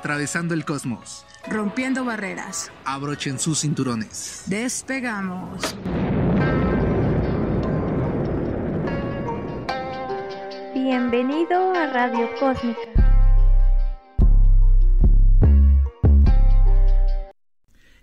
atravesando el cosmos, rompiendo barreras. Abrochen sus cinturones. Despegamos. Bienvenido a Radio Cósmica.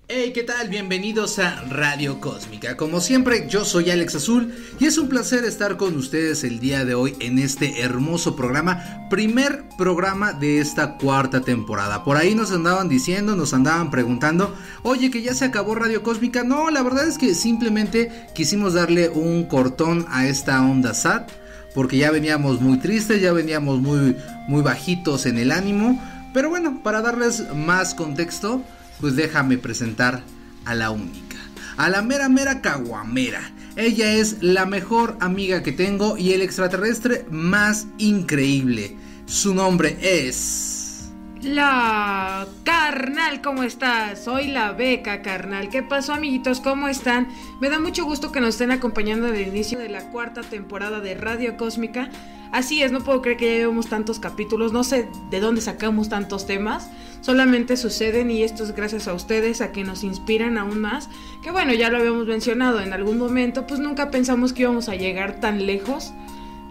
Hey, ¿qué tal? Bienvenidos a Radio Cósmica. Como siempre, yo soy Alex Azul y es un placer estar con ustedes el día de hoy en este hermoso programa, primer programa de esta cuarta temporada. Por ahí nos andaban diciendo, nos andaban preguntando, oye, que ya se acabó Radio Cósmica. No, la verdad es que simplemente quisimos darle un cortón a esta onda SAT, porque ya veníamos muy tristes, ya veníamos muy, muy bajitos en el ánimo. Pero bueno, para darles más contexto, pues déjame presentar a la única, a la mera mera caguamera. Ella es la mejor amiga que tengo y el extraterrestre más increíble. Su nombre es... La carnal, ¿cómo estás? Soy la beca, carnal. ¿Qué pasó, amiguitos? ¿Cómo están? Me da mucho gusto que nos estén acompañando el inicio de la cuarta temporada de Radio Cósmica. Así es, no puedo creer que ya llevemos tantos capítulos. No sé de dónde sacamos tantos temas. Solamente suceden y esto es gracias a ustedes, a que nos inspiran aún más. Que bueno, ya lo habíamos mencionado en algún momento, pues nunca pensamos que íbamos a llegar tan lejos.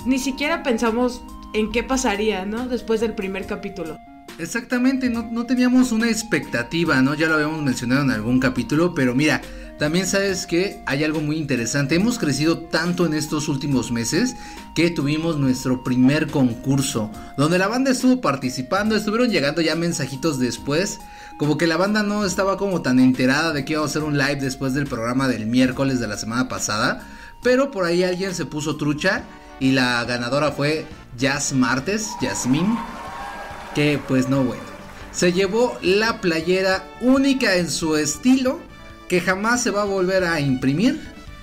Ni siquiera pensamos en qué pasaría, ¿no? Después del primer capítulo. Exactamente, no, no, teníamos una expectativa, ¿no? Ya lo habíamos mencionado en algún capítulo, pero mira, también sabes que hay algo muy interesante. Hemos crecido tanto en estos últimos meses que tuvimos nuestro primer concurso, donde la banda estuvo participando, estuvieron llegando ya mensajitos después. Como que la banda no estaba como tan enterada de que iba a hacer un live después del programa del miércoles de la semana pasada. Pero por ahí alguien se puso trucha y la ganadora fue Jazz Martes, Yasmín que pues no bueno. Se llevó la playera única en su estilo que jamás se va a volver a imprimir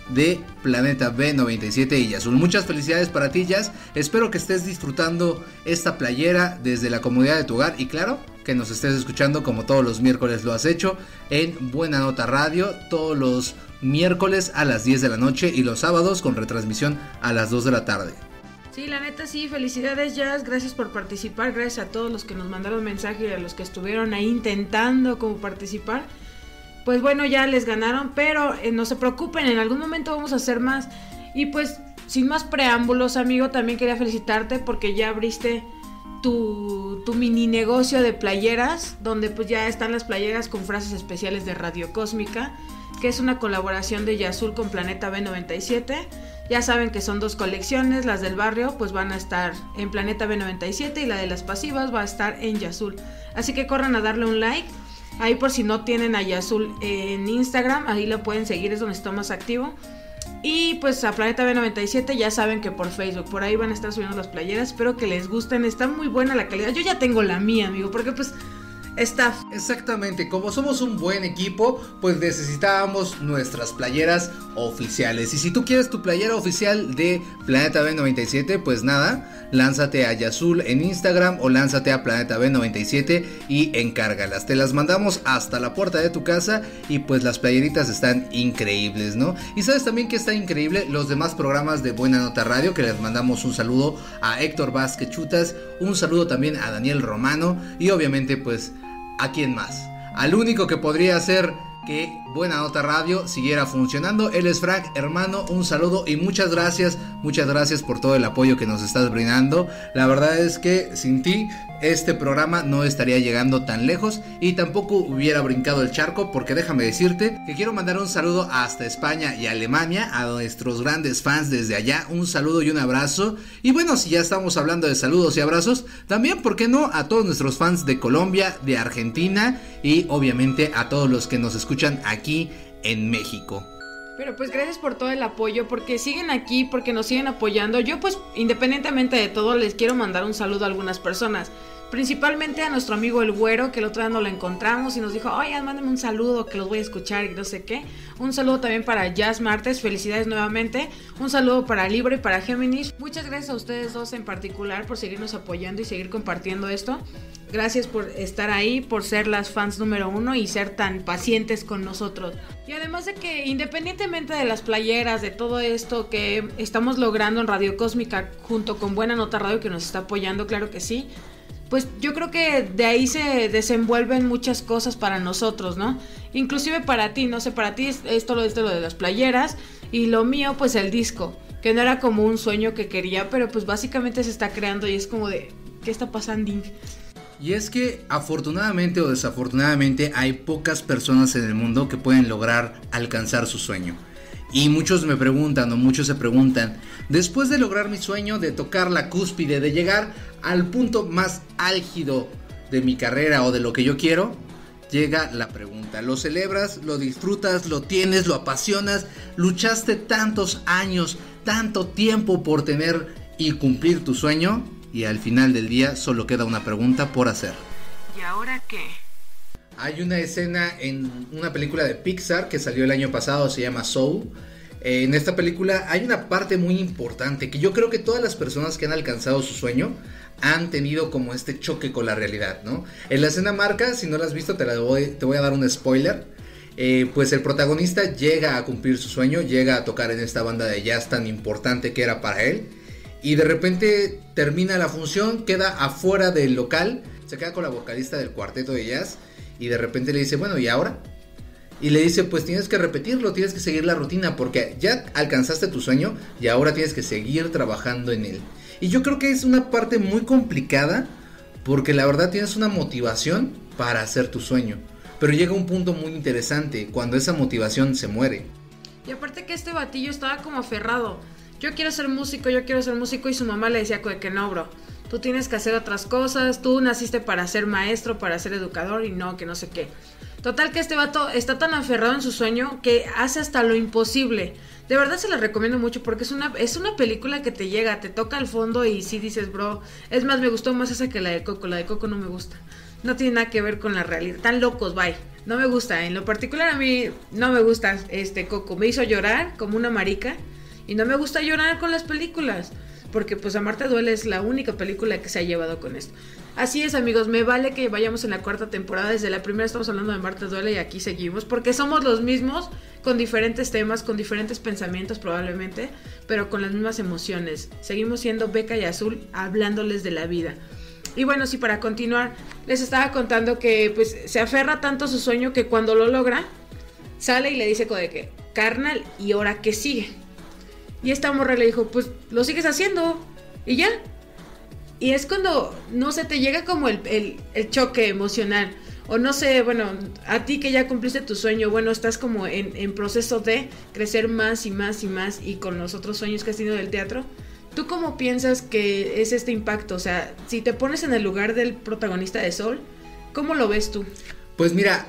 de Planeta B97 y Azul. Muchas felicidades para ti, Jazz. Espero que estés disfrutando esta playera desde la comodidad de tu hogar y claro, que nos estés escuchando como todos los miércoles lo has hecho en Buena Nota Radio, todos los miércoles a las 10 de la noche y los sábados con retransmisión a las 2 de la tarde. Sí, la neta sí, felicidades Jazz, gracias por participar, gracias a todos los que nos mandaron mensaje y a los que estuvieron ahí intentando como participar. Pues bueno, ya les ganaron, pero eh, no se preocupen, en algún momento vamos a hacer más. Y pues, sin más preámbulos, amigo, también quería felicitarte porque ya abriste tu, tu mini negocio de playeras, donde pues ya están las playeras con frases especiales de Radio Cósmica, que es una colaboración de Yazul con Planeta B97 ya saben que son dos colecciones, las del barrio pues van a estar en Planeta B97 y la de las pasivas va a estar en Yazul. Así que corran a darle un like. Ahí por si no tienen a Yazul en Instagram, ahí lo pueden seguir, es donde está más activo. Y pues a Planeta B97 ya saben que por Facebook, por ahí van a estar subiendo las playeras. Espero que les gusten, está muy buena la calidad. Yo ya tengo la mía, amigo, porque pues staff. Exactamente, como somos un buen equipo, pues necesitábamos nuestras playeras oficiales. Y si tú quieres tu playera oficial de Planeta B97, pues nada, lánzate a Yazul en Instagram o lánzate a Planeta B97 y encárgalas. Te las mandamos hasta la puerta de tu casa y pues las playeritas están increíbles, ¿no? Y sabes también que está increíble los demás programas de Buena Nota Radio, que les mandamos un saludo a Héctor Vázquez Chutas, un saludo también a Daniel Romano y obviamente pues ¿A quién más? Al único que podría hacer que Buena Nota Radio siguiera funcionando. Él es Frank, hermano, un saludo y muchas gracias, muchas gracias por todo el apoyo que nos estás brindando. La verdad es que sin ti este programa no estaría llegando tan lejos y tampoco hubiera brincado el charco porque déjame decirte que quiero mandar un saludo hasta España y Alemania a nuestros grandes fans desde allá, un saludo y un abrazo y bueno si ya estamos hablando de saludos y abrazos también por qué no a todos nuestros fans de Colombia, de Argentina y obviamente a todos los que nos escuchan aquí en México. Pero pues gracias por todo el apoyo, porque siguen aquí, porque nos siguen apoyando. Yo pues independientemente de todo les quiero mandar un saludo a algunas personas. Principalmente a nuestro amigo el güero, que el otro día no lo encontramos y nos dijo, oye, mándame un saludo que los voy a escuchar y no sé qué. Un saludo también para Jazz Martes, felicidades nuevamente. Un saludo para Libre para Géminis. Muchas gracias a ustedes dos en particular por seguirnos apoyando y seguir compartiendo esto. Gracias por estar ahí, por ser las fans número uno y ser tan pacientes con nosotros. Y además de que independientemente de las playeras, de todo esto que estamos logrando en Radio Cósmica junto con Buena Nota Radio que nos está apoyando, claro que sí pues yo creo que de ahí se desenvuelven muchas cosas para nosotros, ¿no? Inclusive para ti, no sé, para ti esto lo, esto lo de las playeras y lo mío pues el disco, que no era como un sueño que quería, pero pues básicamente se está creando y es como de, ¿qué está pasando? Y es que afortunadamente o desafortunadamente hay pocas personas en el mundo que pueden lograr alcanzar su sueño. Y muchos me preguntan o muchos se preguntan, después de lograr mi sueño de tocar la cúspide, de llegar al punto más álgido de mi carrera o de lo que yo quiero, llega la pregunta. ¿Lo celebras? ¿Lo disfrutas? ¿Lo tienes? ¿Lo apasionas? ¿Luchaste tantos años, tanto tiempo por tener y cumplir tu sueño? Y al final del día solo queda una pregunta por hacer. ¿Y ahora qué? Hay una escena en una película de Pixar que salió el año pasado, se llama Soul. Eh, en esta película hay una parte muy importante que yo creo que todas las personas que han alcanzado su sueño han tenido como este choque con la realidad, ¿no? En la escena marca, si no la has visto, te, la voy, a dar un spoiler. Eh, pues el protagonista llega a cumplir su sueño, llega a tocar en esta banda de jazz tan importante que era para él. Y de repente termina la función, queda afuera del local, se queda con la vocalista del cuarteto de jazz y de repente le dice, bueno, ¿y ahora? Y le dice, pues tienes que repetirlo, tienes que seguir la rutina, porque ya alcanzaste tu sueño y ahora tienes que seguir trabajando en él. Y yo creo que es una parte muy complicada, porque la verdad tienes una motivación para hacer tu sueño. Pero llega un punto muy interesante, cuando esa motivación se muere. Y aparte que este batillo estaba como aferrado. Yo quiero ser músico, yo quiero ser músico y su mamá le decía que no, bro tú tienes que hacer otras cosas, tú naciste para ser maestro, para ser educador y no, que no sé qué. Total que este vato está tan aferrado en su sueño que hace hasta lo imposible. De verdad se la recomiendo mucho porque es una, es una película que te llega, te toca al fondo y sí dices, bro, es más, me gustó más esa que la de Coco, la de Coco no me gusta. No tiene nada que ver con la realidad. Tan locos, bye. No me gusta. En lo particular a mí no me gusta este Coco. Me hizo llorar como una marica. Y no me gusta llorar con las películas porque pues a Marta Duele es la única película que se ha llevado con esto. Así es amigos, me vale que vayamos en la cuarta temporada, desde la primera estamos hablando de Marta Duele y aquí seguimos, porque somos los mismos, con diferentes temas, con diferentes pensamientos probablemente, pero con las mismas emociones. Seguimos siendo Beca y Azul hablándoles de la vida. Y bueno, sí, para continuar, les estaba contando que pues se aferra tanto a su sueño que cuando lo logra, sale y le dice de que, carnal, ¿y ahora qué sigue? Y esta morra le dijo, pues lo sigues haciendo. Y ya. Y es cuando, no sé, te llega como el, choque emocional. O no sé, bueno, a ti que ya cumpliste tu sueño, bueno, estás como en, en, proceso de crecer más y más y más y con los otros sueños que has tenido del teatro. ¿Tú cómo piensas que es este impacto? O sea, si te pones en el lugar del protagonista de Sol, ¿cómo lo ves tú? Pues mira,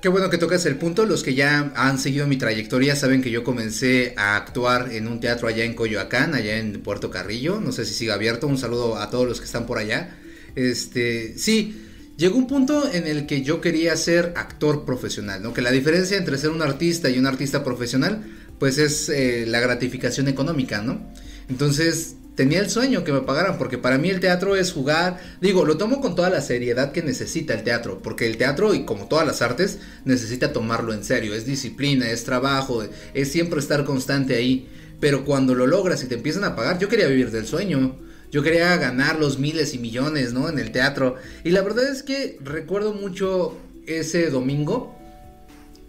Qué bueno que tocas el punto. Los que ya han seguido mi trayectoria saben que yo comencé a actuar en un teatro allá en Coyoacán, allá en Puerto Carrillo. No sé si sigue abierto. Un saludo a todos los que están por allá. Este, sí, llegó un punto en el que yo quería ser actor profesional, ¿no? Que la diferencia entre ser un artista y un artista profesional, pues es eh, la gratificación económica, ¿no? Entonces tenía el sueño que me pagaran, porque para mí el teatro es jugar, digo, lo tomo con toda la seriedad que necesita el teatro, porque el teatro, y como todas las artes, necesita tomarlo en serio, es disciplina, es trabajo, es siempre estar constante ahí, pero cuando lo logras y te empiezan a pagar, yo quería vivir del sueño. Yo quería ganar los miles y millones, ¿no? En el teatro. Y la verdad es que recuerdo mucho ese domingo.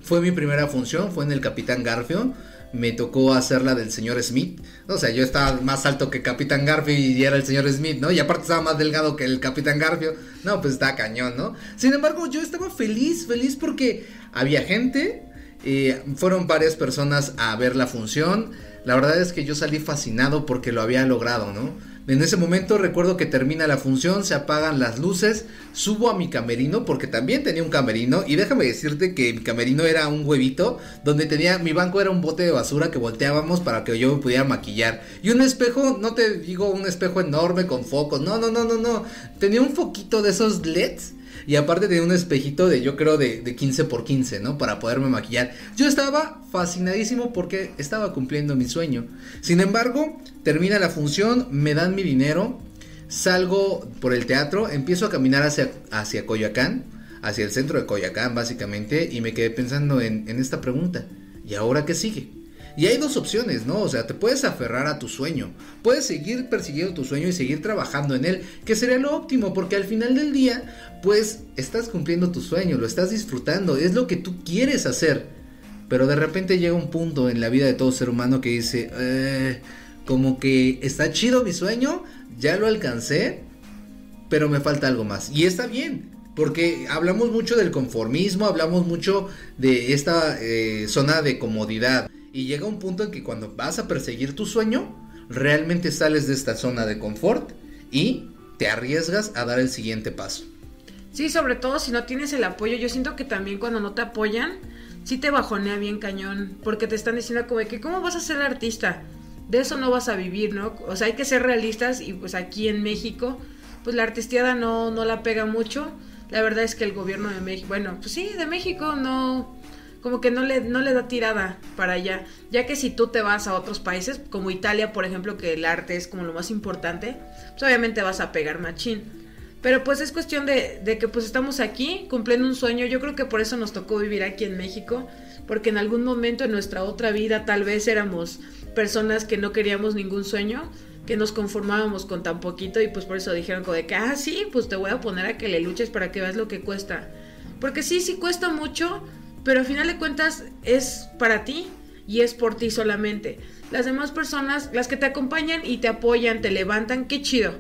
Fue mi primera función, fue en el Capitán Garfio me tocó hacer la del señor Smith. O sea, yo estaba más alto que Capitán Garfio y era el señor Smith, ¿no? Y aparte estaba más delgado que el Capitán Garfio. No, pues está cañón, ¿no? Sin embargo, yo estaba feliz, feliz porque había gente. y fueron varias personas a ver la función. La verdad es que yo salí fascinado porque lo había logrado, ¿no? En ese momento recuerdo que termina la función, se apagan las luces, subo a mi camerino porque también tenía un camerino y déjame decirte que mi camerino era un huevito donde tenía mi banco era un bote de basura que volteábamos para que yo me pudiera maquillar y un espejo, no te digo un espejo enorme con focos, no, no, no, no, no, tenía un foquito de esos LEDs y aparte de un espejito de yo creo de, de 15 por 15, ¿no? Para poderme maquillar. Yo estaba fascinadísimo porque estaba cumpliendo mi sueño. Sin embargo, termina la función, me dan mi dinero, salgo por el teatro, empiezo a caminar hacia, hacia hacia el centro de Coyoacán básicamente, y me quedé pensando en, en esta pregunta. ¿Y ahora qué sigue? Y hay dos opciones, ¿no? O sea, te puedes aferrar a tu sueño, puedes seguir persiguiendo tu sueño y seguir trabajando en él, que sería lo óptimo, porque al final del día, pues estás cumpliendo tu sueño, lo estás disfrutando, es lo que tú quieres hacer. Pero de repente llega un punto en la vida de todo ser humano que dice, eh, como que está chido mi sueño, ya lo alcancé, pero me falta algo más. Y está bien, porque hablamos mucho del conformismo, hablamos mucho de esta eh, zona de comodidad. Y llega un punto en que cuando vas a perseguir tu sueño, realmente sales de esta zona de confort y te arriesgas a dar el siguiente paso. Sí, sobre todo si no tienes el apoyo. Yo siento que también cuando no te apoyan, sí te bajonea bien cañón. Porque te están diciendo como que, ¿cómo vas a ser artista? De eso no vas a vivir, ¿no? O sea, hay que ser realistas y pues aquí en México, pues la artistiada no, no la pega mucho. La verdad es que el gobierno de México, bueno, pues sí, de México no, como que no le, no le da tirada para allá. Ya que si tú te vas a otros países, como Italia, por ejemplo, que el arte es como lo más importante, pues obviamente vas a pegar machín. Pero pues es cuestión de, de, que pues estamos aquí cumpliendo un sueño. Yo creo que por eso nos tocó vivir aquí en México. Porque en algún momento en nuestra otra vida tal vez éramos personas que no queríamos ningún sueño. Que nos conformábamos con tan poquito. Y pues por eso dijeron como de que, ah, sí, pues te voy a poner a que le luches para que veas lo que cuesta. Porque sí, sí cuesta mucho pero al final de cuentas es para ti y es por ti solamente. Las demás personas, las que te acompañan y te apoyan, te levantan, qué chido,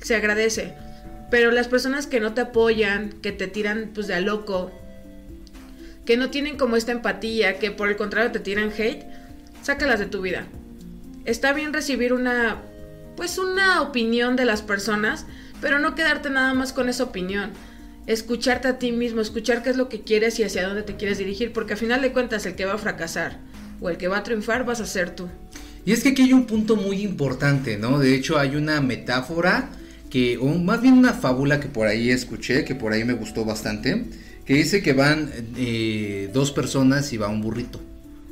se agradece. Pero las personas que no te apoyan, que te tiran pues de a loco, que no tienen como esta empatía, que por el contrario te tiran hate, sácalas de tu vida. Está bien recibir una pues una opinión de las personas, pero no quedarte nada más con esa opinión escucharte a ti mismo, escuchar qué es lo que quieres y hacia dónde te quieres dirigir, porque al final de cuentas el que va a fracasar o el que va a triunfar vas a ser tú. Y es que aquí hay un punto muy importante, ¿no? De hecho hay una metáfora que, o más bien una fábula que por ahí escuché, que por ahí me gustó bastante, que dice que van eh, dos personas y va un burrito,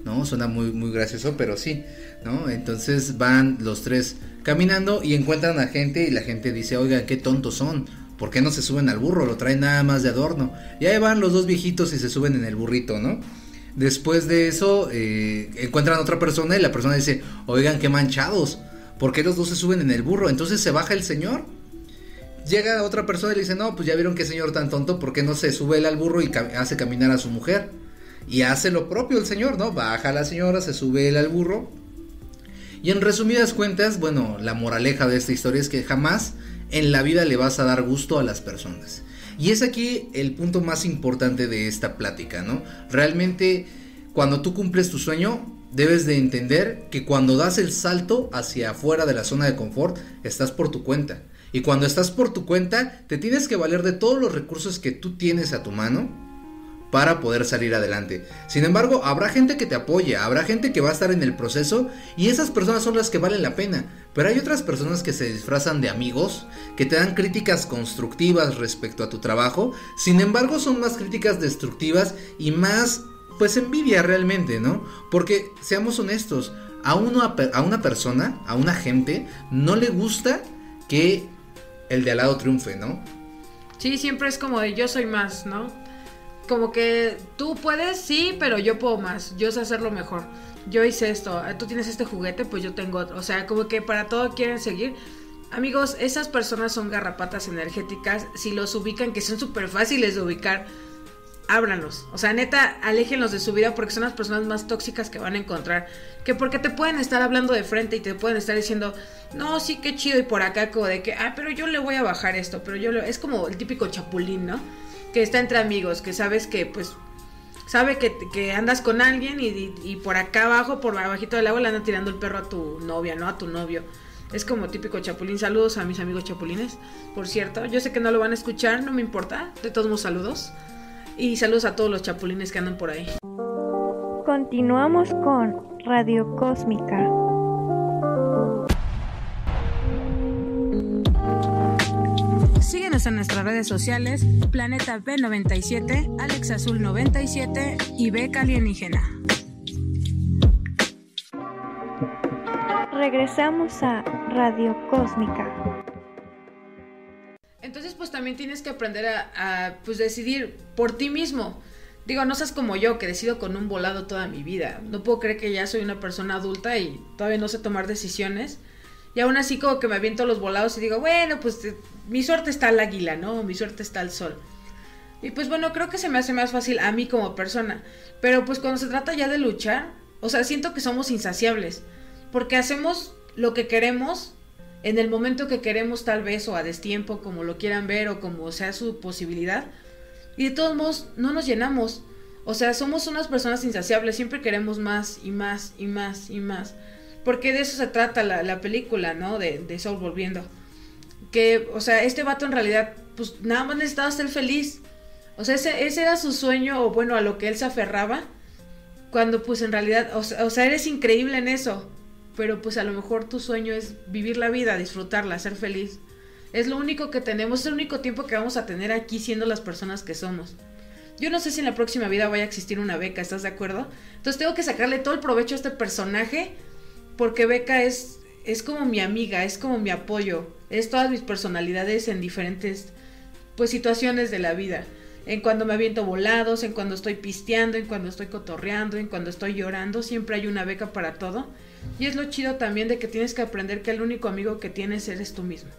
¿no? Suena muy, muy gracioso, pero sí, ¿no? Entonces van los tres caminando y encuentran a gente y la gente dice, oigan, qué tontos son ¿Por qué no se suben al burro? Lo traen nada más de adorno. Y ahí van los dos viejitos y se suben en el burrito, ¿no? Después de eso, eh, encuentran a otra persona y la persona dice, oigan, qué manchados. ¿Por qué los dos se suben en el burro? Entonces se baja el señor. Llega otra persona y le dice, no, pues ya vieron qué señor tan tonto, ¿por qué no se sube él al burro y hace caminar a su mujer? Y hace lo propio el señor, ¿no? Baja la señora, se sube él al burro. Y en resumidas cuentas, bueno, la moraleja de esta historia es que jamás en la vida le vas a dar gusto a las personas. Y es aquí el punto más importante de esta plática, ¿no? Realmente cuando tú cumples tu sueño, debes de entender que cuando das el salto hacia afuera de la zona de confort, estás por tu cuenta. Y cuando estás por tu cuenta, te tienes que valer de todos los recursos que tú tienes a tu mano para poder salir adelante. Sin embargo, habrá gente que te apoya, habrá gente que va a estar en el proceso y esas personas son las que valen la pena. Pero hay otras personas que se disfrazan de amigos, que te dan críticas constructivas respecto a tu trabajo, sin embargo son más críticas destructivas y más pues envidia realmente, ¿no? Porque seamos honestos, a, uno, a una persona, a una gente, no le gusta que el de al lado triunfe, ¿no? Sí, siempre es como de yo soy más, ¿no? Como que tú puedes, sí, pero yo puedo más, yo sé hacerlo mejor. Yo hice esto, tú tienes este juguete, pues yo tengo otro. O sea, como que para todo quieren seguir. Amigos, esas personas son garrapatas energéticas. Si los ubican, que son súper fáciles de ubicar, ábranlos. O sea, neta, aléjenlos de su vida porque son las personas más tóxicas que van a encontrar. Que porque te pueden estar hablando de frente y te pueden estar diciendo, no, sí, qué chido. Y por acá, como de que, ah, pero yo le voy a bajar esto. Pero yo Es como el típico chapulín, ¿no? Que está entre amigos, que sabes que pues sabe que, andas con alguien y, por acá abajo, por abajito del agua, le anda tirando el perro a tu novia, ¿no? A tu novio. Es como típico chapulín. Saludos a mis amigos chapulines, por cierto. Yo sé que no lo van a escuchar, no me importa. De todos modos, saludos. Y saludos a todos los chapulines que andan por ahí. Continuamos con Radio Cósmica. Síguenos en nuestras redes sociales, Planeta B97, Alex Azul 97 y Beca Alienígena. Regresamos a Radio Cósmica. Entonces, pues también tienes que aprender a, pues decidir por ti mismo. Digo, no seas como yo, que decido con un volado toda mi vida. No puedo creer que ya soy una persona adulta y todavía no sé tomar decisiones. Y aún así como que me aviento los volados y digo, bueno, pues eh, mi suerte está al águila, ¿no? Mi suerte está al sol. Y pues bueno, creo que se me hace más fácil a mí como persona. Pero pues cuando se trata ya de luchar, o sea, siento que somos insaciables. Porque hacemos lo que queremos en el momento que queremos tal vez o a destiempo, como lo quieran ver o como sea su posibilidad y de todos modos, no nos llenamos. O sea, somos unas personas insaciables, siempre queremos más y más y más y más. Porque de eso se trata la, película, ¿no? De, de Soul volviendo. Que, o sea, este vato en realidad, pues nada más necesitaba ser feliz. O sea, ese, era su sueño, o bueno, a lo que él se aferraba. Cuando pues en realidad, o o sea, eres increíble en eso. Pero pues a lo mejor tu sueño es vivir la vida, disfrutarla, ser feliz. Es lo único que tenemos, es el único tiempo que vamos a tener aquí siendo las personas que somos. Yo no sé si en la próxima vida vaya a existir una beca, ¿estás de acuerdo? Entonces tengo que sacarle todo el provecho a este personaje porque beca es, es como mi amiga, es como mi apoyo, es todas mis personalidades en diferentes pues situaciones de la vida. En cuando me aviento volados, en cuando estoy pisteando, en cuando estoy cotorreando, en cuando estoy llorando, siempre hay una beca para todo. Y es lo chido también de que tienes que aprender que el único amigo que tienes eres tú mismo.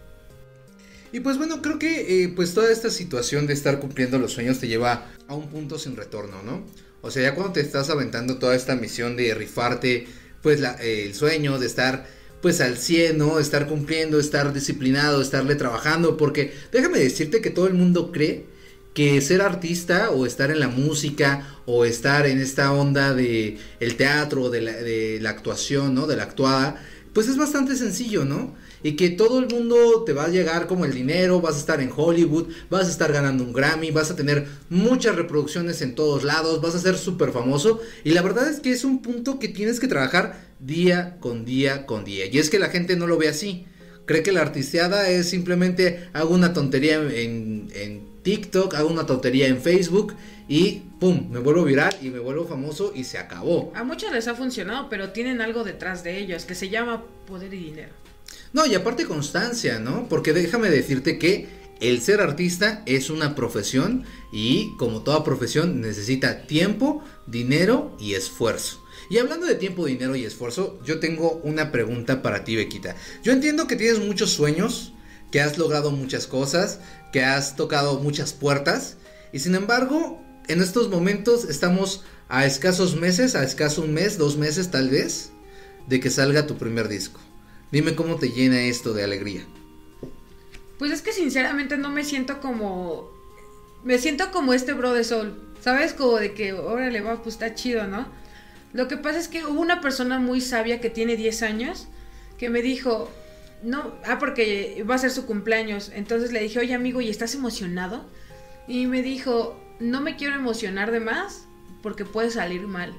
Y pues bueno, creo que eh, pues toda esta situación de estar cumpliendo los sueños te lleva a un punto sin retorno, ¿no? O sea, ya cuando te estás aventando toda esta misión de rifarte, pues eh, el sueño de estar pues al 100, ¿no? Estar cumpliendo, estar disciplinado, estarle trabajando, porque déjame decirte que todo el mundo cree que ser artista o estar en la música o estar en esta onda de el teatro, de la, de la actuación, ¿no? De la actuada, pues es bastante sencillo, ¿no? Y que todo el mundo te va a llegar como el dinero, vas a estar en Hollywood, vas a estar ganando un Grammy, vas a tener muchas reproducciones en todos lados, vas a ser súper famoso y la verdad es que es un punto que tienes que trabajar día con día con día y es que la gente no lo ve así. Cree que la artisteada es simplemente hago una tontería en, en TikTok, hago una tontería en Facebook y ¡pum! Me vuelvo viral y me vuelvo famoso y se acabó. A muchos les ha funcionado, pero tienen algo detrás de ellos que se llama poder y dinero. No, y aparte constancia, ¿no? Porque déjame decirte que el ser artista es una profesión y como toda profesión necesita tiempo, dinero y esfuerzo. Y hablando de tiempo, dinero y esfuerzo, yo tengo una pregunta para ti, Bequita. Yo entiendo que tienes muchos sueños, que has logrado muchas cosas, que has tocado muchas puertas, y sin embargo, en estos momentos estamos a escasos meses, a escaso un mes, dos meses tal vez, de que salga tu primer disco. Dime cómo te llena esto de alegría. Pues es que sinceramente no me siento como... Me siento como este bro de sol. ¿Sabes? Como de que, órale, va, pues está chido, ¿no? Lo que pasa es que hubo una persona muy sabia que tiene 10 años que me dijo, no, ah, porque va a ser su cumpleaños. Entonces le dije, oye amigo, ¿y estás emocionado? Y me dijo, no me quiero emocionar de más porque puede salir mal.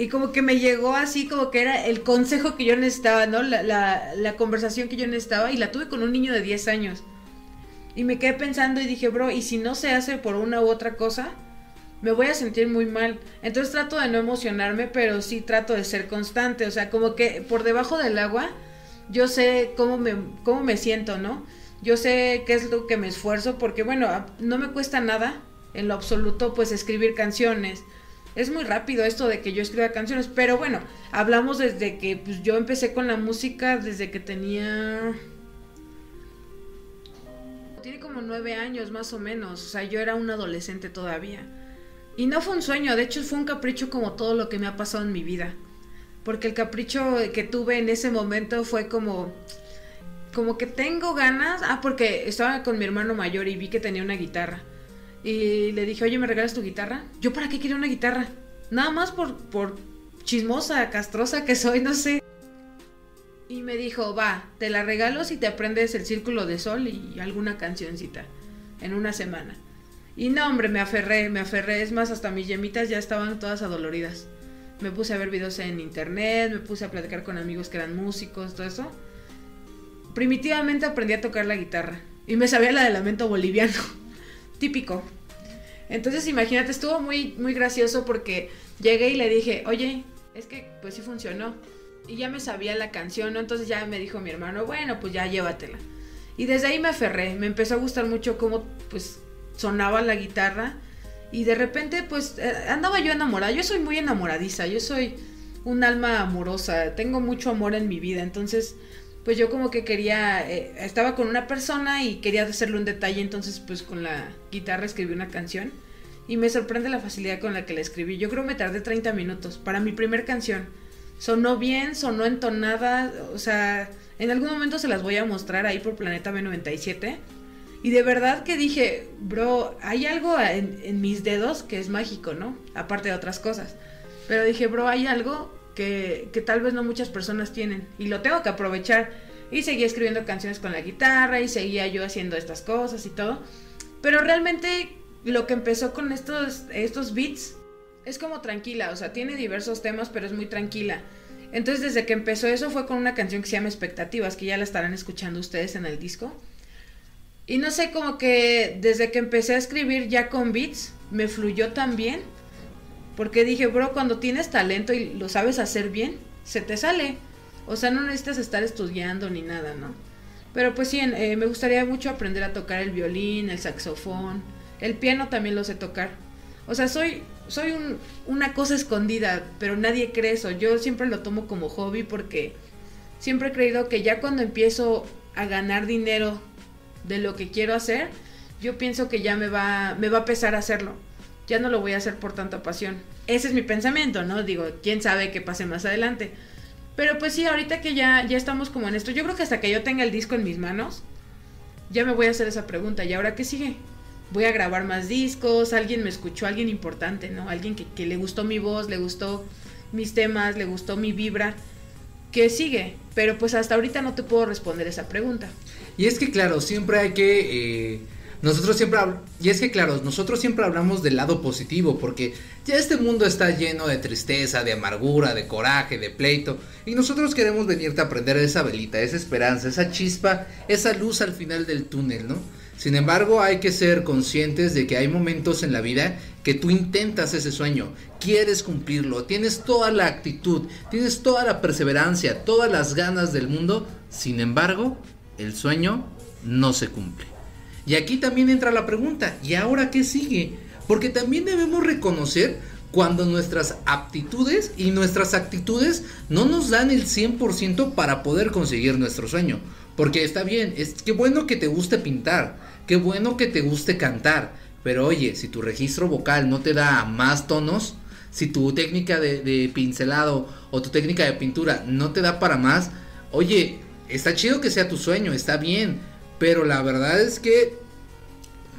Y como que me llegó así, como que era el consejo que yo necesitaba, ¿no? La, la, conversación que yo necesitaba y la tuve con un niño de 10 años. Y me quedé pensando y dije, bro, ¿y si no se hace por una u otra cosa? Me voy a sentir muy mal. Entonces trato de no emocionarme, pero sí trato de ser constante. O sea, como que por debajo del agua yo sé cómo me, cómo me siento, ¿no? Yo sé qué es lo que me esfuerzo, porque bueno, no me cuesta nada en lo absoluto, pues escribir canciones es muy rápido esto de que yo escriba canciones, pero bueno, hablamos desde que pues, yo empecé con la música desde que tenía... Tiene como nueve años más o menos, o sea, yo era un adolescente todavía. Y no fue un sueño, de hecho fue un capricho como todo lo que me ha pasado en mi vida. Porque el capricho que tuve en ese momento fue como... Como que tengo ganas... Ah, porque estaba con mi hermano mayor y vi que tenía una guitarra. Y le dije, oye, ¿me regalas tu guitarra? ¿Yo para qué quería una guitarra? Nada más por, por chismosa, castrosa que soy, no sé. Y me dijo, va, te la regalo si te aprendes el Círculo de Sol y alguna cancioncita en una semana. Y no, hombre, me aferré, me aferré. Es más, hasta mis yemitas ya estaban todas adoloridas. Me puse a ver videos en internet, me puse a platicar con amigos que eran músicos, todo eso. Primitivamente aprendí a tocar la guitarra. Y me sabía la de lamento boliviano típico. Entonces imagínate, estuvo muy, muy gracioso porque llegué y le dije, oye, es que pues sí funcionó. Y ya me sabía la canción, ¿no? Entonces ya me dijo mi hermano, bueno, pues ya llévatela. Y desde ahí me aferré, me empezó a gustar mucho cómo pues sonaba la guitarra. Y de repente, pues, eh, andaba yo enamorada. Yo soy muy enamoradiza, yo soy un alma amorosa, tengo mucho amor en mi vida, entonces, pues yo como que quería, eh, estaba con una persona y quería hacerle un detalle, entonces, pues con la guitarra escribí una canción. Y me sorprende la facilidad con la que la escribí. Yo creo que me tardé 30 minutos para mi primer canción. Sonó bien, sonó entonada, o sea, en algún momento se las voy a mostrar ahí por Planeta B97 y de verdad que dije, bro, hay algo en, mis dedos que es mágico, ¿no? Aparte de otras cosas. Pero dije, bro, hay algo que, tal vez no muchas personas tienen. Y lo tengo que aprovechar. Y seguía escribiendo canciones con la guitarra y seguía yo haciendo estas cosas y todo. Pero realmente lo que empezó con estos, estos beats es como tranquila. O sea, tiene diversos temas, pero es muy tranquila. Entonces desde que empezó eso fue con una canción que se llama Expectativas, que ya la estarán escuchando ustedes en el disco. Y no sé, como que desde que empecé a escribir ya con beats, me fluyó tan bien. Porque dije, bro, cuando tienes talento y lo sabes hacer bien, se te sale. O sea, no necesitas estar estudiando ni nada, ¿no? Pero pues sí, eh, me gustaría mucho aprender a tocar el violín, el saxofón, el piano también lo sé tocar. O sea, soy, soy una cosa escondida, pero nadie cree eso. Yo siempre lo tomo como hobby porque siempre he creído que ya cuando empiezo a ganar dinero de lo que quiero hacer, yo pienso que ya me va, me va a pesar hacerlo. Ya no lo voy a hacer por tanta pasión. Ese es mi pensamiento, ¿no? Digo, quién sabe qué pase más adelante. Pero pues sí, ahorita que ya, ya estamos como en esto, yo creo que hasta que yo tenga el disco en mis manos, ya me voy a hacer esa pregunta. ¿Y ahora qué sigue? Voy a grabar más discos, alguien me escuchó, alguien importante, ¿no? Alguien que, que le gustó mi voz, le gustó mis temas, le gustó mi vibra. ¿Qué sigue? Pero pues hasta ahorita no te puedo responder esa pregunta. Y es que claro, siempre hay que... Eh, nosotros siempre... Y es que claro, nosotros siempre hablamos del lado positivo, porque ya este mundo está lleno de tristeza, de amargura, de coraje, de pleito. Y nosotros queremos venirte a aprender esa velita, esa esperanza, esa chispa, esa luz al final del túnel, ¿no? Sin embargo, hay que ser conscientes de que hay momentos en la vida que tú intentas ese sueño, quieres cumplirlo, tienes toda la actitud, tienes toda la perseverancia, todas las ganas del mundo, sin embargo, el sueño no se cumple. Y aquí también entra la pregunta, ¿y ahora qué sigue? Porque también debemos reconocer cuando nuestras aptitudes y nuestras actitudes no nos dan el 100% para poder conseguir nuestro sueño. Porque está bien, es que bueno que te guste pintar, qué bueno que te guste cantar, pero oye, si tu registro vocal no te da más tonos, si tu técnica de, de pincelado o tu técnica de pintura no te da para más, oye, está chido que sea tu sueño, está bien, pero la verdad es que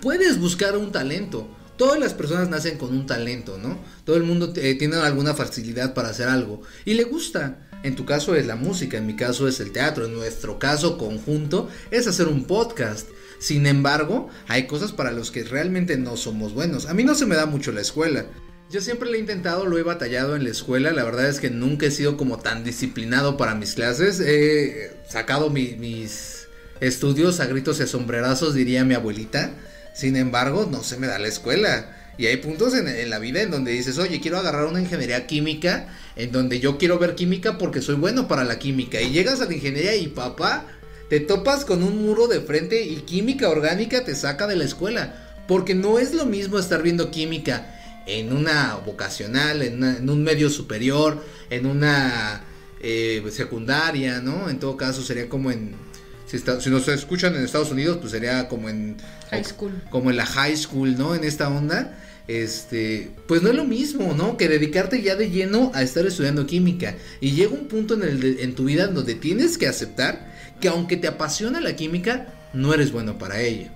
puedes buscar un talento. Todas las personas nacen con un talento, ¿no? Todo el mundo eh, tiene alguna facilidad para hacer algo y le gusta. En tu caso es la música, en mi caso es el teatro, en nuestro caso conjunto es hacer un podcast. Sin embargo, hay cosas para los que realmente no somos buenos. A mí no se me da mucho la escuela. Yo siempre lo he intentado, lo he batallado en la escuela. La verdad es que nunca he sido como tan disciplinado para mis clases. He sacado mis estudios a gritos y a sombrerazos, diría mi abuelita. Sin embargo, no se me da la escuela. Y hay puntos en, la vida en donde dices, oye, quiero agarrar una ingeniería química, en donde yo quiero ver química porque soy bueno para la química. Y llegas a la ingeniería y papá, te topas con un muro de frente y química orgánica te saca de la escuela. Porque no es lo mismo estar viendo química en una vocacional, en, un medio superior, en una eh, secundaria, ¿no? En todo caso sería como en... Si, si nos escuchan en Estados Unidos, pues sería como en... High school. Como en la high school, ¿no? En esta onda. Este, pues no es lo mismo, ¿no? Que dedicarte ya de lleno a estar estudiando química. Y llega un punto en, el en tu vida donde tienes que aceptar que aunque te apasiona la química, no eres bueno para ella.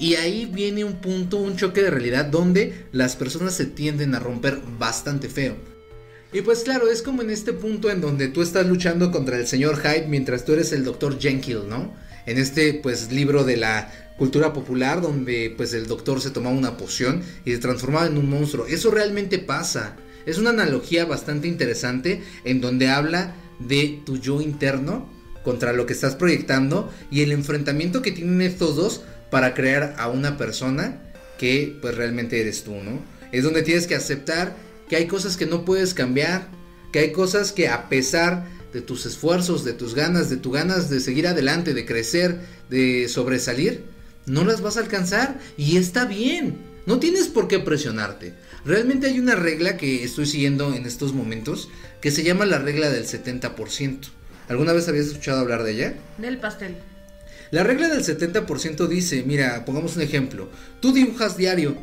Y ahí viene un punto, un choque de realidad donde las personas se tienden a romper bastante feo. Y pues claro, es como en este punto en donde tú estás luchando contra el señor Hyde mientras tú eres el doctor Jekyll, ¿no? En este pues libro de la cultura popular donde pues el doctor se tomaba una poción y se transformaba en un monstruo. Eso realmente pasa. Es una analogía bastante interesante en donde habla de tu yo interno contra lo que estás proyectando y el enfrentamiento que tienen estos dos para crear a una persona que pues realmente eres tú, ¿no? Es donde tienes que aceptar que hay cosas que no puedes cambiar, que hay cosas que a pesar de tus esfuerzos, de tus ganas, de tus ganas de seguir adelante, de crecer, de sobresalir, no las vas a alcanzar y está bien. No tienes por qué presionarte. Realmente hay una regla que estoy siguiendo en estos momentos que se llama la regla del 70%. ¿Alguna vez habías escuchado hablar de ella? Del pastel. La regla del 70% dice, mira, pongamos un ejemplo, tú dibujas diario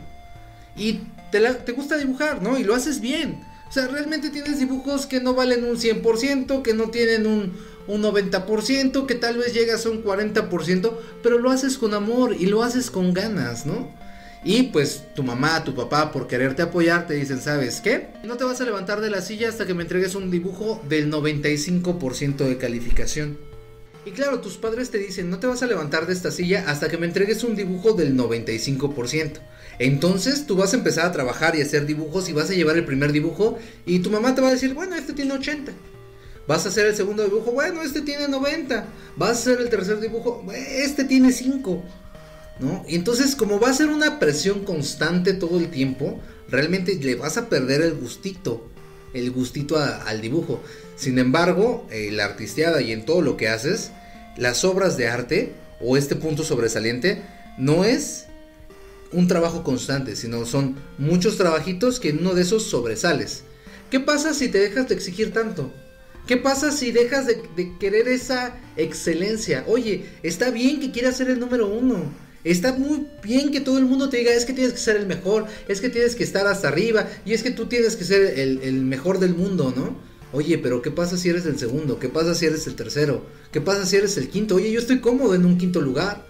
y te, gusta dibujar, ¿no? Y lo haces bien. O sea, realmente tienes dibujos que no valen un 100%, que no tienen un, un 90%, que tal vez llegas a un 40%, pero lo haces con amor y lo haces con ganas, ¿no? Y pues tu mamá, tu papá, por quererte apoyar, te dicen, ¿sabes qué? No te vas a levantar de la silla hasta que me entregues un dibujo del 95% de calificación. Y claro, tus padres te dicen, no te vas a levantar de esta silla hasta que me entregues un dibujo del 95%. Entonces tú vas a empezar a trabajar y hacer dibujos y vas a llevar el primer dibujo y tu mamá te va a decir, bueno, este tiene 80. Vas a hacer el segundo dibujo, bueno, este tiene 90. Vas a hacer el tercer dibujo, este tiene 5. ¿No? Y entonces, como va a ser una presión constante todo el tiempo, realmente le vas a perder el gustito, el gustito al dibujo. Sin embargo, la artisteada y en todo lo que haces, las obras de arte o este punto sobresaliente no es un trabajo constante, sino son muchos trabajitos que en uno de esos sobresales. ¿Qué pasa si te dejas de exigir tanto? ¿Qué pasa si dejas de, querer esa excelencia? Oye, está bien que quieras ser el número uno. Está muy bien que todo el mundo te diga, es que tienes que ser el mejor, es que tienes que estar hasta arriba, y es que tú tienes que ser el, el mejor del mundo, ¿no? Oye, pero ¿qué pasa si eres el segundo? ¿Qué pasa si eres el tercero? ¿Qué pasa si eres el quinto? Oye, yo estoy cómodo en un quinto lugar.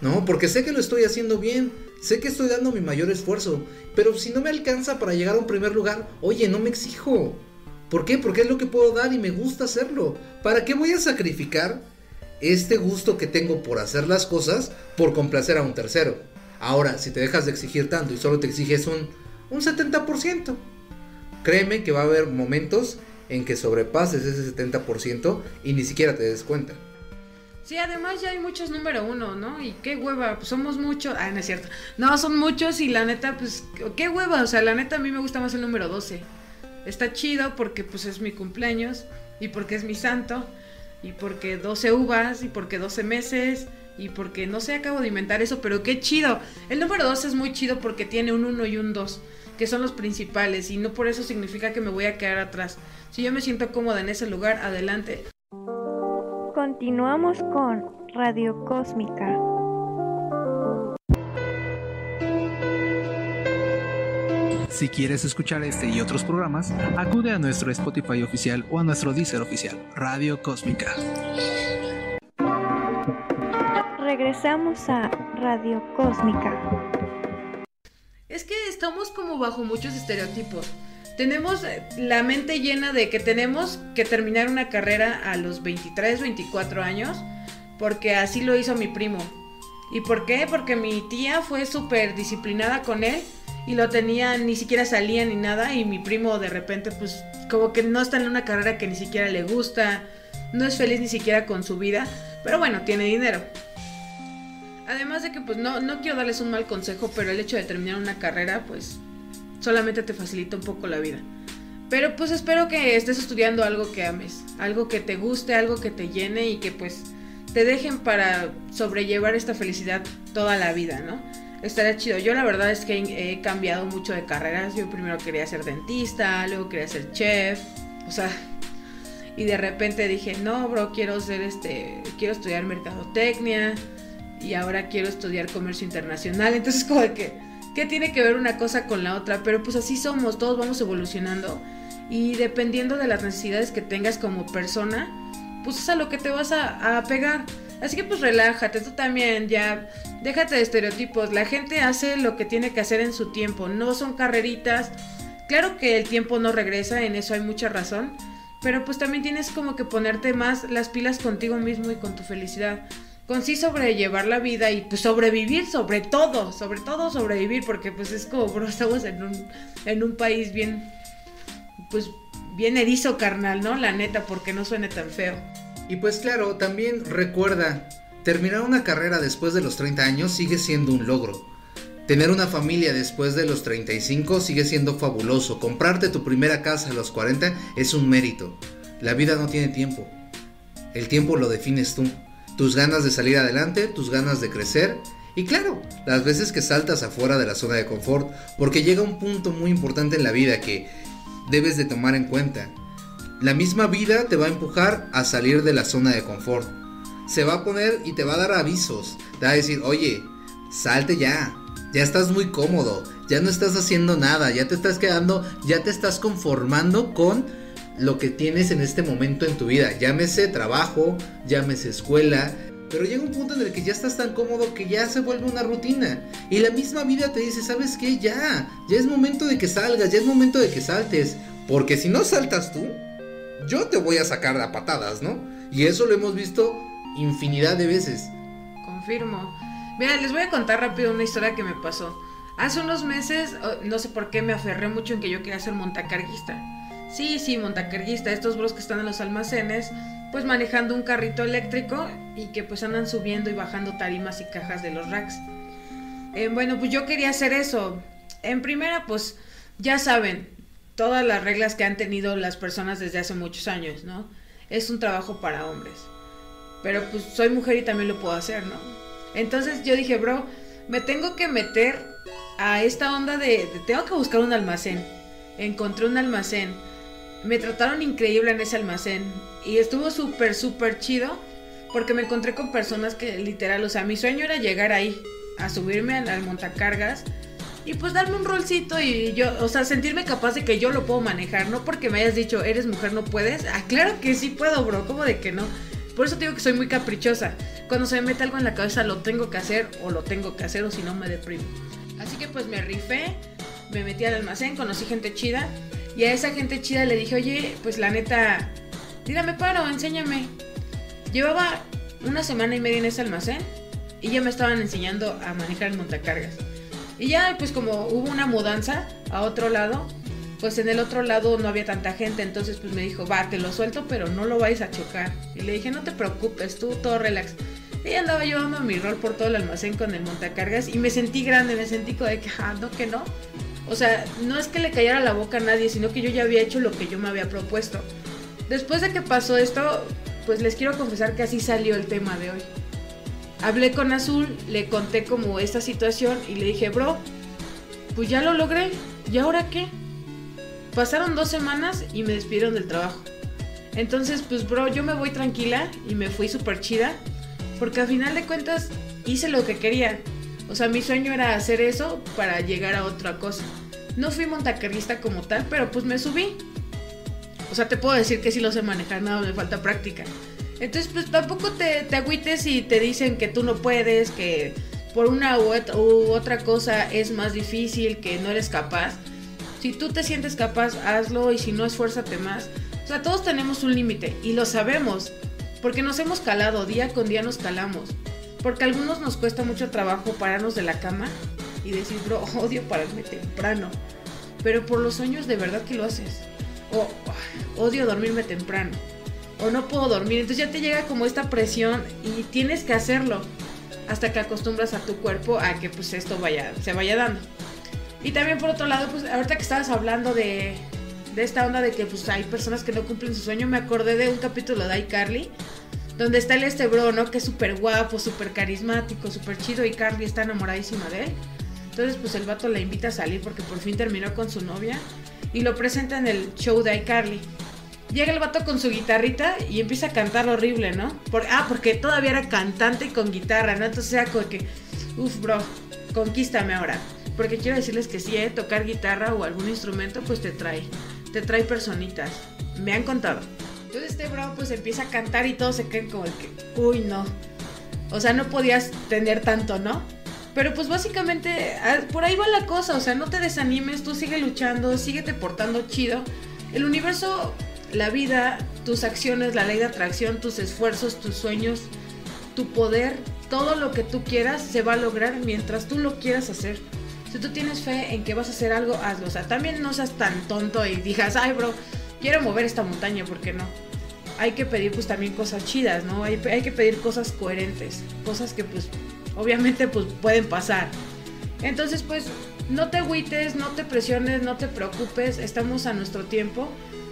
¿No? Porque sé que lo estoy haciendo bien, sé que estoy dando mi mayor esfuerzo, pero si no me alcanza para llegar a un primer lugar, oye, no me exijo. ¿Por qué? Porque es lo que puedo dar y me gusta hacerlo. ¿Para qué voy a sacrificar este gusto que tengo por hacer las cosas por complacer a un tercero? Ahora, si te dejas de exigir tanto y solo te exiges un, un 70%, créeme que va a haber momentos en que sobrepases ese 70% y ni siquiera te des cuenta. Sí, además ya hay muchos número uno, ¿no? Y qué hueva, pues somos muchos. Ah, no es cierto. No, son muchos y la neta, pues, qué hueva. O sea, la neta a mí me gusta más el número 12. Está chido porque pues es mi cumpleaños y porque es mi santo y porque 12 uvas y porque 12 meses y porque no sé, acabo de inventar eso, pero qué chido. El número 12 es muy chido porque tiene un 1 y un 2, que son los principales y no por eso significa que me voy a quedar atrás. Si yo me siento cómoda en ese lugar, adelante. Continuamos con Radio Cósmica. Si quieres escuchar este y otros programas, acude a nuestro Spotify oficial o a nuestro Deezer oficial, Radio Cósmica. Regresamos a Radio Cósmica. Es que estamos como bajo muchos estereotipos tenemos eh, la mente llena de que tenemos que terminar una carrera a los 23, 24 años, porque así lo hizo mi primo. ¿Y por qué? Porque mi tía fue súper disciplinada con él y lo tenía, ni siquiera salía ni nada, y mi primo de repente pues como que no está en una carrera que ni siquiera le gusta, no es feliz ni siquiera con su vida, pero bueno, tiene dinero. Además de que pues no, no quiero darles un mal consejo, pero el hecho de terminar una carrera pues solamente te facilita un poco la vida. Pero pues espero que estés estudiando algo que ames, algo que te guste, algo que te llene y que pues te dejen para sobrellevar esta felicidad toda la vida, ¿no? Estaría chido. Yo la verdad es que he cambiado mucho de carreras. Yo primero quería ser dentista, luego quería ser chef, o sea, y de repente dije, "No, bro, quiero ser este, quiero estudiar mercadotecnia y ahora quiero estudiar comercio internacional." Entonces como que qué tiene que ver una cosa con la otra, pero pues así somos, todos vamos evolucionando y dependiendo de las necesidades que tengas como persona, pues es a lo que te vas a, pegar. Así que pues relájate, tú también ya, déjate de estereotipos, la gente hace lo que tiene que hacer en su tiempo, no son carreritas. Claro que el tiempo no regresa, en eso hay mucha razón, pero pues también tienes como que ponerte más las pilas contigo mismo y con tu felicidad con sí sobrellevar la vida y pues sobrevivir sobre todo, sobre todo sobrevivir, porque pues es como, bro, estamos en un, en un país bien, pues bien erizo carnal, ¿no? La neta, porque no suene tan feo. Y pues claro, también recuerda, terminar una carrera después de los 30 años sigue siendo un logro. Tener una familia después de los 35 sigue siendo fabuloso. Comprarte tu primera casa a los 40 es un mérito. La vida no tiene tiempo. El tiempo lo defines tú tus ganas de salir adelante, tus ganas de crecer Y claro, las veces que saltas afuera de la zona de confort, porque llega un punto muy importante en la vida que debes de tomar en cuenta. La misma vida te va a empujar a salir de la zona de confort. Se va a poner y te va a dar avisos. Te va a decir, oye, salte ya. Ya estás muy cómodo. Ya no estás haciendo nada. Ya te estás quedando. Ya te estás conformando con lo que tienes en este momento en tu vida. Llámese trabajo, llámese escuela, pero llega un punto en el que ya estás tan cómodo que ya se vuelve una rutina. Y la misma vida te dice, ¿sabes qué? Ya, ya es momento de que salgas, ya es momento de que saltes. Porque si no saltas tú, yo te voy a sacar a patadas, ¿no? Y eso lo hemos visto infinidad de veces. Confirmo. Mira, les voy a contar rápido una historia que me pasó. Hace unos meses, oh, no sé por qué me aferré mucho en que yo quería ser montacarguista. Sí, sí, montacarguista, estos bros que están en los almacenes pues manejando un carrito eléctrico y que pues andan subiendo y bajando tarimas y cajas de los racks. Eh, bueno, pues yo quería hacer eso. En primera, pues ya saben, todas las reglas que han tenido las personas desde hace muchos años, ¿no? Es un trabajo para hombres. Pero pues soy mujer y también lo puedo hacer, ¿no? Entonces yo dije, bro, me tengo que meter a esta onda de, de tengo que buscar un almacén. Encontré un almacén me trataron increíble en ese almacén y estuvo súper, súper chido porque me encontré con personas que literal, o sea, mi sueño era llegar ahí, a subirme al, montacargas y pues darme un rolcito y yo, o sea, sentirme capaz de que yo lo puedo manejar, no porque me hayas dicho, eres mujer, no puedes. Ah, claro que sí puedo, bro, ¿cómo de que no? Por eso digo que soy muy caprichosa. Cuando se me mete algo en la cabeza, lo tengo que hacer o lo tengo que hacer o si no me deprimo. Así que pues me rifé, me metí al almacén, conocí gente chida y a esa gente chida le dije, oye, pues la neta, tírame paro, enséñame. Llevaba una semana y media en ese almacén y ya me estaban enseñando a manejar el montacargas. Y ya, pues como hubo una mudanza a otro lado, pues en el otro lado no había tanta gente, entonces pues me dijo, va, te lo suelto, pero no lo vais a chocar. Y le dije, no te preocupes, tú todo relax. Y andaba llevando mi rol por todo el almacén con el montacargas y me sentí grande, me sentí como de que, ah, no, que no. O sea, no es que le cayera la boca a nadie, sino que yo ya había hecho lo que yo me había propuesto. Después de que pasó esto, pues les quiero confesar que así salió el tema de hoy. Hablé con Azul, le conté como esta situación y le dije, bro, pues ya lo logré, ¿y ahora qué? Pasaron dos semanas y me despidieron del trabajo. Entonces, pues bro, yo me voy tranquila y me fui súper chida, porque al final de cuentas hice lo que quería. O sea, mi sueño era hacer eso para llegar a otra cosa. No fui montacarrista como tal, pero pues me subí. O sea, te puedo decir que sí lo sé manejar, nada, me falta práctica. Entonces, pues tampoco te, te agüites y te dicen que tú no puedes, que por una u, otra cosa es más difícil, que no eres capaz. Si tú te sientes capaz, hazlo y si no, esfuérzate más. O sea, todos tenemos un límite y lo sabemos, porque nos hemos calado, día con día nos calamos. Porque a algunos nos cuesta mucho trabajo pararnos de la cama y decir, bro, odio pararme temprano. Pero por los sueños de verdad que lo haces. O odio dormirme temprano. O no puedo dormir. Entonces ya te llega como esta presión y tienes que hacerlo. Hasta que acostumbras a tu cuerpo a que pues esto vaya, se vaya dando. Y también por otro lado, pues ahorita que estabas hablando de, de esta onda de que pues hay personas que no cumplen su sueño, me acordé de un capítulo de iCarly donde está el este bro, ¿no? Que es súper guapo, súper carismático, súper chido y Carly está enamoradísima de él. Entonces, pues el vato la invita a salir porque por fin terminó con su novia y lo presenta en el show de iCarly. Llega el vato con su guitarrita y empieza a cantar horrible, ¿no? Por, ah, porque todavía era cantante y con guitarra, ¿no? Entonces era como que, uff, bro, conquístame ahora. Porque quiero decirles que si ¿eh? tocar guitarra o algún instrumento, pues te trae, te trae personitas. Me han contado. Entonces este bro pues empieza a cantar y todos se quedan como el que, uy, no. O sea, no podías tener tanto, ¿no? Pero pues básicamente por ahí va la cosa, o sea, no te desanimes, tú sigue luchando, síguete portando chido. El universo, la vida, tus acciones, la ley de atracción, tus esfuerzos, tus sueños, tu poder, todo lo que tú quieras se va a lograr mientras tú lo quieras hacer. Si tú tienes fe en que vas a hacer algo, hazlo. O sea, también no seas tan tonto y digas, ay, bro, quiero mover esta montaña, ¿por qué no? Hay que pedir pues también cosas chidas, ¿no? Hay, hay que pedir cosas coherentes, cosas que pues obviamente pues pueden pasar. Entonces pues no te agüites, no te presiones, no te preocupes, estamos a nuestro tiempo,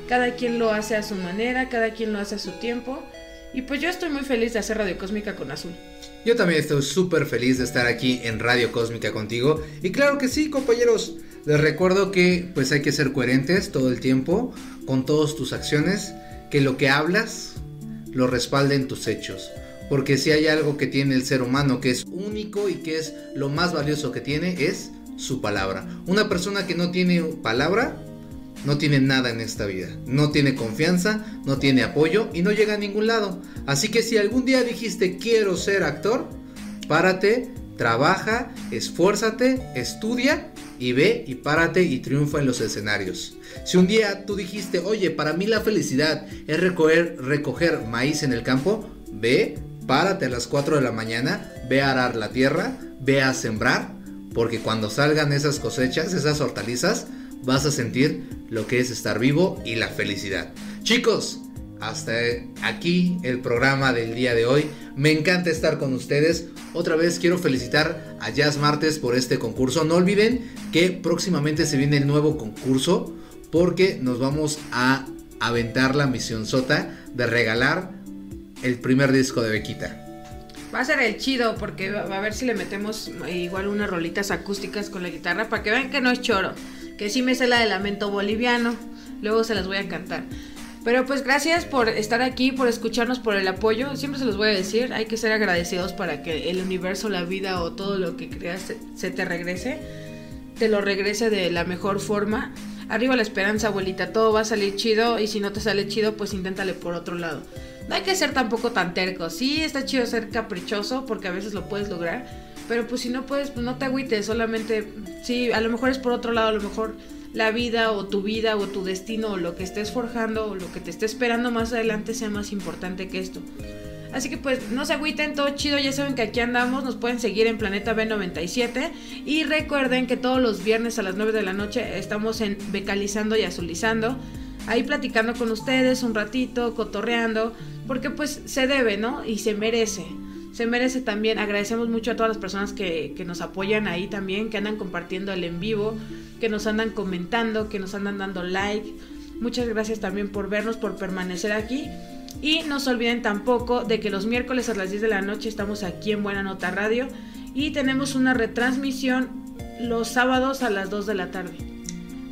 cada quien lo hace a su manera, cada quien lo hace a su tiempo Y pues yo estoy muy feliz de hacer Radio Cósmica con Azul. Yo también estoy súper feliz de estar aquí en Radio Cósmica contigo. Y claro que sí, compañeros. Les recuerdo que pues hay que ser coherentes todo el tiempo con todas tus acciones. Que lo que hablas lo respalden tus hechos. Porque si hay algo que tiene el ser humano que es único y que es lo más valioso que tiene es su palabra. Una persona que no tiene palabra no tiene nada en esta vida. No tiene confianza, no tiene apoyo y no llega a ningún lado. Así que si algún día dijiste quiero ser actor, párate, trabaja, esfuérzate, estudia y ve y párate y triunfa en los escenarios. Si un día tú dijiste, oye, para mí la felicidad es recoger, recoger maíz en el campo, ve, párate a las 4 de la mañana, ve a arar la tierra, ve a sembrar, porque cuando salgan esas cosechas, esas hortalizas, vas a sentir lo que es estar vivo y la felicidad. Chicos, hasta aquí el programa del día de hoy. Me encanta estar con ustedes. Otra vez quiero felicitar a Jazz Martes por este concurso. No olviden que próximamente se viene el nuevo concurso porque nos vamos a aventar la misión sota de regalar el primer disco de Bequita. Va a ser el chido porque va a ver si le metemos igual unas rolitas acústicas con la guitarra para que vean que no es choro, que sí me sé la de lamento boliviano, luego se las voy a cantar. Pero pues gracias por estar aquí, por escucharnos, por el apoyo. Siempre se los voy a decir, hay que ser agradecidos para que el universo, la vida o todo lo que creas se te regrese, te lo regrese de la mejor forma. Arriba la esperanza, abuelita, todo va a salir chido y si no te sale chido, pues inténtale por otro lado. No hay que ser tampoco tan terco. Sí, está chido ser caprichoso porque a veces lo puedes lograr, pero pues si no puedes, pues no te agüites, solamente sí, a lo mejor es por otro lado, a lo mejor la vida o tu vida o tu destino o lo que estés forjando o lo que te esté esperando más adelante sea más importante que esto. Así que pues no se agüiten, todo chido, ya saben que aquí andamos, nos pueden seguir en Planeta B97 y recuerden que todos los viernes a las 9 de la noche estamos en Becalizando y Azulizando, ahí platicando con ustedes un ratito, cotorreando, porque pues se debe, ¿no? Y se merece se merece también. Agradecemos mucho a todas las personas que, que, nos apoyan ahí también, que andan compartiendo el en vivo, que nos andan comentando, que nos andan dando like. Muchas gracias también por vernos, por permanecer aquí. Y no se olviden tampoco de que los miércoles a las 10 de la noche estamos aquí en Buena Nota Radio y tenemos una retransmisión los sábados a las 2 de la tarde.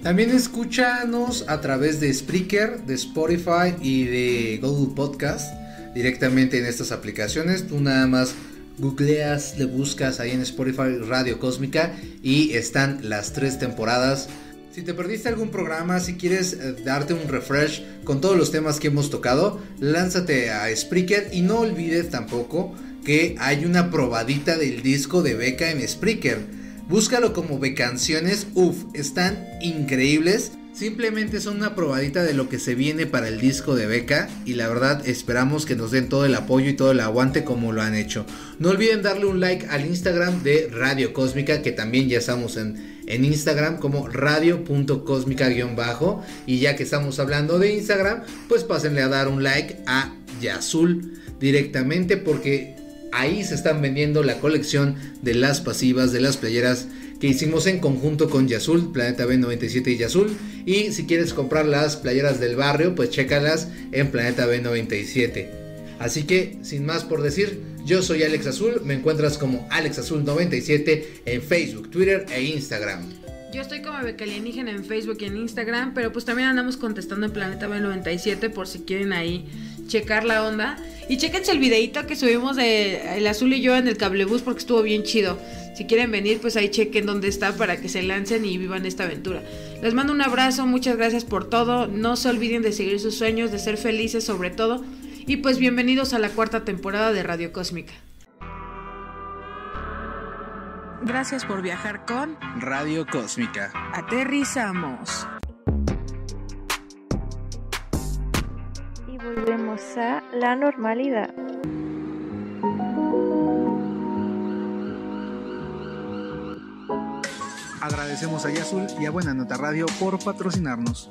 También escúchanos a través de Spreaker, de Spotify y de Google Podcast directamente en estas aplicaciones. Tú nada más googleas, le buscas ahí en Spotify Radio Cósmica y están las tres temporadas. Si te perdiste algún programa, si quieres eh, darte un refresh con todos los temas que hemos tocado, lánzate a Spreaker y no olvides tampoco que hay una probadita del disco de Beca en Spreaker. Búscalo como Becanciones, uff, están increíbles. Simplemente son una probadita de lo que se viene para el disco de Beca y la verdad esperamos que nos den todo el apoyo y todo el aguante como lo han hecho. No olviden darle un like al Instagram de Radio Cósmica que también ya estamos en, en Instagram como radio.cósmica-bajo y ya que estamos hablando de Instagram pues pásenle a dar un like a Yazul directamente porque ahí se están vendiendo la colección de las pasivas de las playeras que hicimos en conjunto con Yazul, Planeta B97 y Yazul. Y si quieres comprar las playeras del barrio, pues chécalas en Planeta B97. Así que, sin más por decir, yo soy Alex Azul, me encuentras como Alex Azul 97 en Facebook, Twitter e Instagram. Yo estoy como Becalienígena en Facebook y en Instagram, pero pues también andamos contestando en Planeta B97 por si quieren ahí checar la onda. Y chequense el videito que subimos de El Azul y yo en el cablebús porque estuvo bien chido. Si quieren venir, pues ahí chequen dónde está para que se lancen y vivan esta aventura. Les mando un abrazo, muchas gracias por todo. No se olviden de seguir sus sueños, de ser felices sobre todo. Y pues bienvenidos a la cuarta temporada de Radio Cósmica. Gracias por viajar con Radio Cósmica. Aterrizamos. Volvemos a la normalidad. Agradecemos a Yazul y a Buena Nota Radio por patrocinarnos.